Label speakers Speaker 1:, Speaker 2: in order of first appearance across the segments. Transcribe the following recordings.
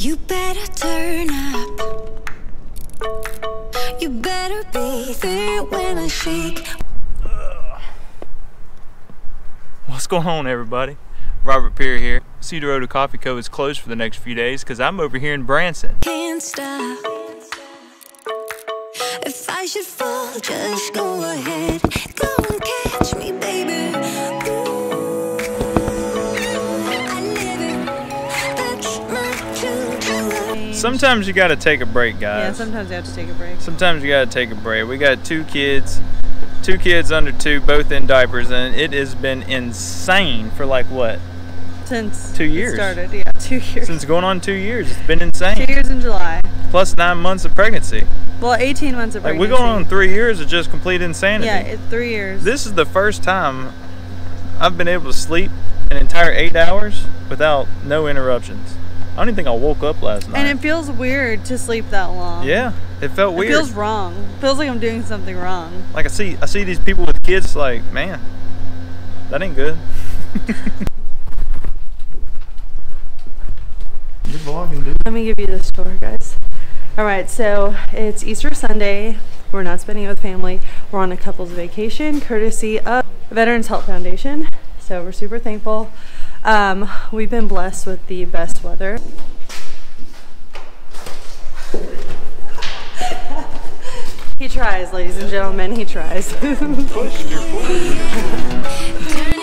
Speaker 1: You better turn up. You better be there when I shake.
Speaker 2: What's going on, everybody? Robert Pirie here. Cedar Ota Coffee Co. is closed for the next few days because I'm over here in Branson.
Speaker 1: Can't stop. If I should fall, just go ahead. Go
Speaker 2: Sometimes you gotta take a break, guys.
Speaker 3: Yeah, sometimes you have to take a break.
Speaker 2: Sometimes you gotta take a break. We got two kids, two kids under two, both in diapers, and it has been insane for like what?
Speaker 3: Since
Speaker 2: Two years.
Speaker 3: started, yeah, two years.
Speaker 2: Since going on two years, it's been insane.
Speaker 3: two years in July.
Speaker 2: Plus nine months of pregnancy.
Speaker 3: Well, 18 months of
Speaker 2: Like
Speaker 3: pregnancy.
Speaker 2: we're going on three years of just complete insanity.
Speaker 3: Yeah, it's three years.
Speaker 2: This is the first time I've been able to sleep an entire eight hours without no interruptions. I don't even think I woke up last night.
Speaker 3: and it feels weird to sleep that long.
Speaker 2: yeah, it felt weird.
Speaker 3: It feels wrong. It feels like I'm doing something wrong.
Speaker 2: like I see, I see these people with kids. Like, man, that ain't good. You're vlogging, dude.
Speaker 3: Let me give you this story, guys. All right, so it's Easter Sunday. We're not spending it with family. We're on a couple's vacation, courtesy of Veterans Help Foundation. So we're super thankful. Um, we've been blessed with the best weather. he tries, ladies and gentlemen. He tries.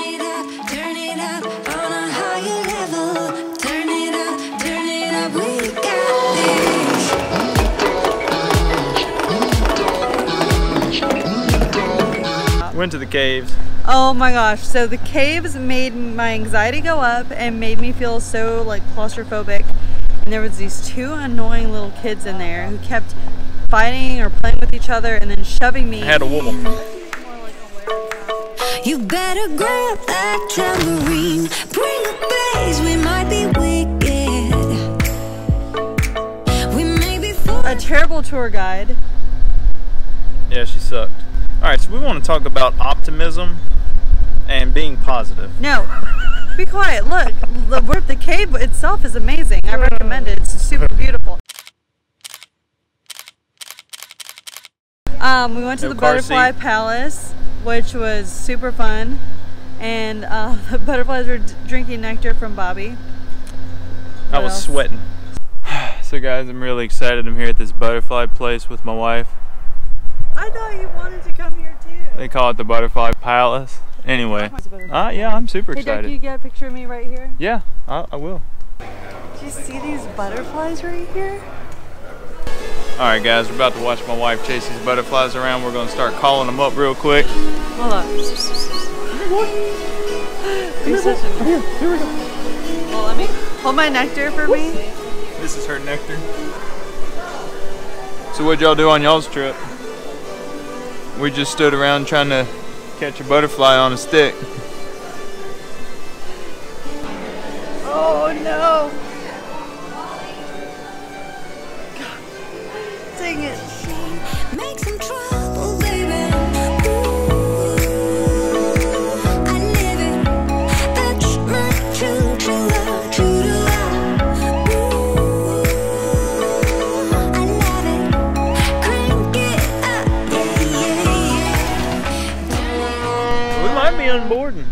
Speaker 2: Went to the caves.
Speaker 3: Oh my gosh. So the caves made my anxiety go up and made me feel so like claustrophobic. And there was these two annoying little kids in there who kept fighting or playing with each other and then shoving me.
Speaker 2: I had a wolf.
Speaker 1: You better grab that tambourine. Bring the bass, we might be wicked. We may be
Speaker 3: a terrible tour guide.
Speaker 2: Yeah, she sucked. All right, so we want to talk about optimism and being positive.
Speaker 3: No. Be quiet. Look, the, where- the cave itself is amazing. I recommend it. It's super beautiful. Um, we went to
Speaker 2: No
Speaker 3: the Butterfly
Speaker 2: seat.
Speaker 3: Palace, which was super fun. And uh, the butterflies were d- drinking nectar from Bobby.
Speaker 2: I was
Speaker 3: else?
Speaker 2: sweating. so guys, I'm really excited. I'm here at this butterfly place with my wife.
Speaker 3: I thought you wanted to come here too.
Speaker 2: They call it the Butterfly Palace. Anyway, uh, yeah, I'm super
Speaker 3: Hey,
Speaker 2: excited.
Speaker 3: can you get a picture of me right here?
Speaker 2: Yeah, I, I will.
Speaker 3: Do you see these butterflies right here?
Speaker 2: All right, guys, we're about to watch my wife chase these butterflies around. We're gonna start calling them up real quick.
Speaker 3: Hold on. You're such a-
Speaker 2: Here we go.
Speaker 3: Well, let me hold my nectar for me.
Speaker 2: This is her nectar. So what'd y'all do on y'all's trip? We just stood around trying to catch a butterfly on a stick.
Speaker 3: Oh no! Dang it.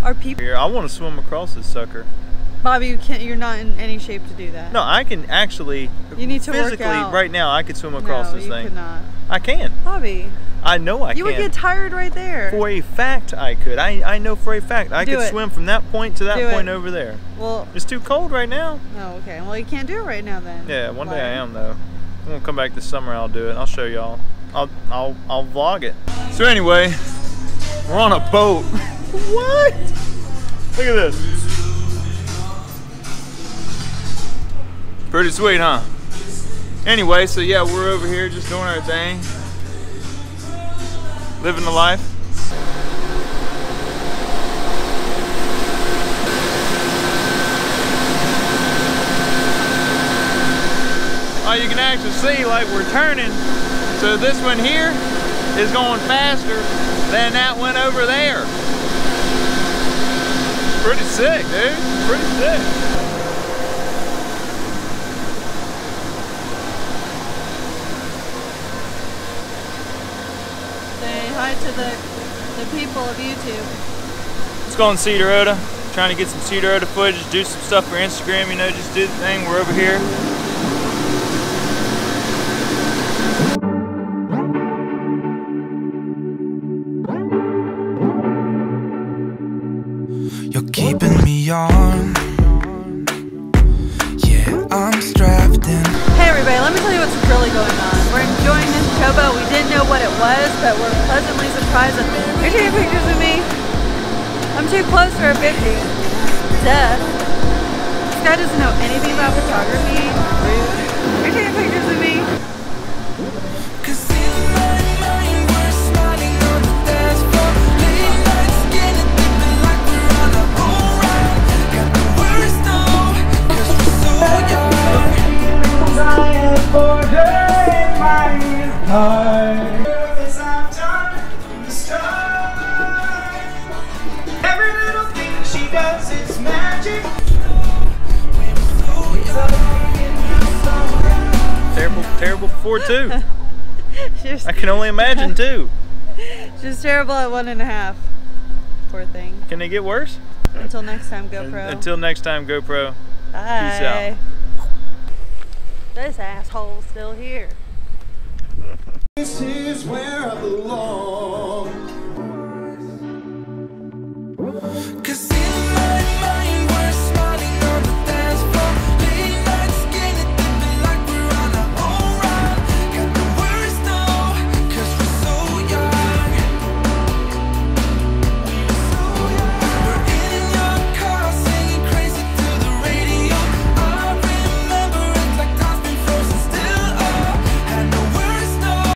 Speaker 3: Are people
Speaker 2: Here, I want to swim across this sucker.
Speaker 3: Bobby, you can't you're not in any shape to do that.
Speaker 2: No, I can actually.
Speaker 3: You need to work
Speaker 2: physically
Speaker 3: out.
Speaker 2: right now. I could swim across
Speaker 3: no,
Speaker 2: this
Speaker 3: you
Speaker 2: thing.
Speaker 3: cannot.
Speaker 2: I can.
Speaker 3: Bobby,
Speaker 2: I know I
Speaker 3: you
Speaker 2: can.
Speaker 3: You would get tired right there.
Speaker 2: for a fact, I could. I I know for a fact I
Speaker 3: Do
Speaker 2: could
Speaker 3: it.
Speaker 2: swim from that point to that
Speaker 3: Do
Speaker 2: point
Speaker 3: it.
Speaker 2: over there.
Speaker 3: Well,
Speaker 2: It's too cold right now.
Speaker 3: no, okay. Well, you can't do it right now then.
Speaker 2: Yeah, one day I am though. I'm gonna come back this summer. I'll do it. I'll show y'all. I'll I'll I'll vlog it. So anyway, we're on a boat. what? Look at this. Pretty sweet, huh? Anyway, so yeah, we're over here just doing our thing, living the life. Oh, you can actually see like we're turning. So this one here is going faster than that one over there pretty sick, dude. Pretty sick.
Speaker 3: hi to the, the people of YouTube.
Speaker 2: Let's go on Cedar Ota. Trying to get some Cedar Ota footage, do some stuff for Instagram, you know, just do the thing. We're over here.
Speaker 3: We didn't know what it was, but we're pleasantly surprised. You're taking pictures of me. I'm too close for a 50. Duh. This guy doesn't know anything about photography.
Speaker 4: Every little thing she does, it's magic.
Speaker 2: Terrible, terrible before.
Speaker 3: She's,
Speaker 2: I can only imagine too.
Speaker 3: she's terrible at one and a half. Poor thing.
Speaker 2: Can they get worse?
Speaker 3: Until next time, GoPro.
Speaker 2: Until next time, GoPro.
Speaker 3: Bye. This asshole's still here.
Speaker 4: This is where I belong.
Speaker 5: Cause